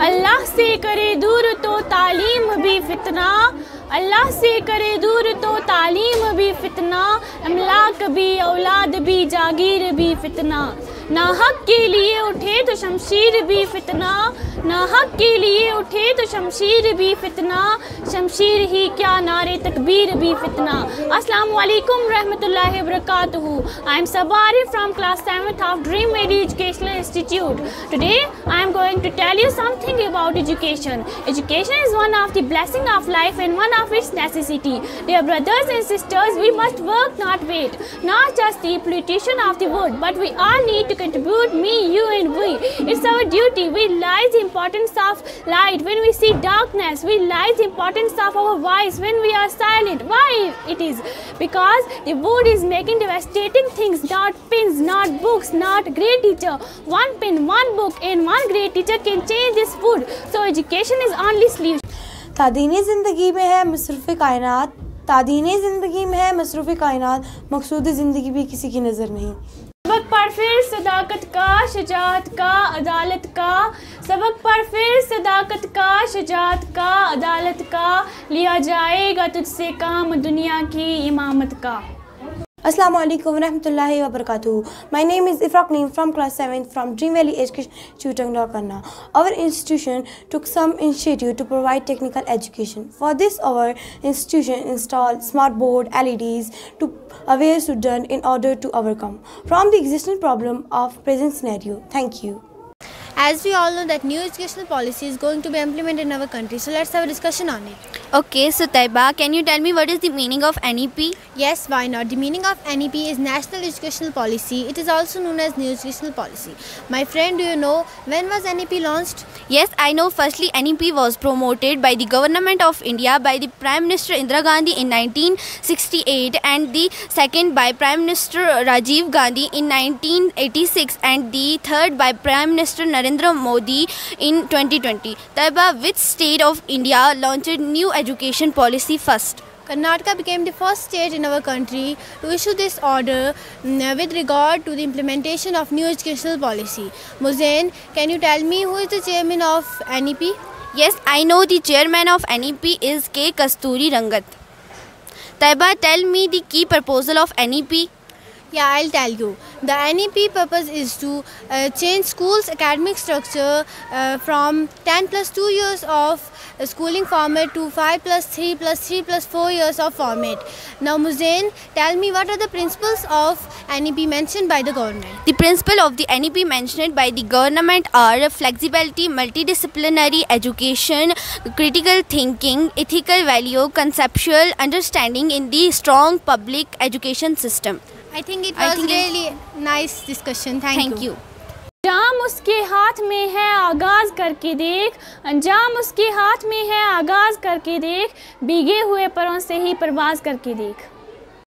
अल्लाह से करे दूर तो तालीम भी फितना। अल्लाह से करे दूर तो तालीम भी फितना। अमलाक भी, औलाद भी, जागीर भी फितना। नाहक के लिए उठे तो शमशीर भी फितना। नाहक के लिए उठे तो शमशीर भी फितना। शमशीर ही क्या नारे, तकबीर भी फितना। अस्सलाम वालेकुम रहमतुल्लाहि वबरकातुहू। I am Sabari from class 7th of dream Mary educational institute today I am going to tell you something about education education is one of the blessing of life and one of its necessity dear brothers and sisters we must work not wait not just the politician of the world but we all need contribute me you and we it's our duty we realize the importance of light when we see darkness we realize the importance of our voice when we are silent why it is because the world is making devastating things not pins not books not great teacher one pin one book and one great teacher can change this world so education is only sleep तादीन ज़िंदगी में है मसरूफ़ कायनात तादीन ज़िंदगी में है मसरूफ़ कायनात मकसूद ज़िंदगी भी किसी की नज़र नहीं पर फिर सदाकत का, शजात का, अदालत का, सबक पर फिर सदाकत का, शजात का, अदालत का, लिया जाएगा तुझसे काम दुनिया की इमामत का। Assalamu alaikum warahmatullahi wabarakatuh. My name is Ifraq Neem from class 7 from Dream Valley Education Institute Kanna. Our institution took some initiative to provide technical education. For this, our institution installed smart board LEDs to aware students in order to overcome from the existing problem of present scenario. Thank you. As we all know that new educational policy is going to be implemented in our country, so let's have a discussion on it. Okay, so Taiba, can you tell me what is the meaning of NEP? Yes, why not? The meaning of NEP is National Educational Policy. It is also known as New Educational Policy. My friend, do you know when was NEP launched? Yes, I know. Firstly, NEP was promoted by the government of India by the Prime Minister Indira Gandhi in 1968 and the second by Prime Minister Rajiv Gandhi in 1986 and the third by Prime Minister Narendra Modi in 2020. Taiba, which state of India launched new education policy first? Karnataka became the first state in our country to issue this order mm, with regard to the implementation of new educational policy. Muzain, can you tell me who is the chairman of NEP? Yes, I know the chairman of NEP is K. Kasturi Rangan. Taiba, tell me the key proposal of NEP. Yeah, I'll tell you. The NEP purpose is to uh, change schools' academic structure uh, from 10 plus 2 years of schooling format to 5 plus 3 plus 3 plus 4 years of format. Now, Muzain, tell me what are the principles of NEP mentioned by the government? The principle of the NEP mentioned by the government are flexibility, multidisciplinary education, critical thinking, ethical value, conceptual understanding in the strong public education system. I think it was really nice discussion thank you discussion. Thank, Thank you. अंजाम उसके हाथ में है आगाज़ करके देख अंजाम उसके हाथ में है आगाज़ करके देख भीगे हुए परों से ही परवाज करके देख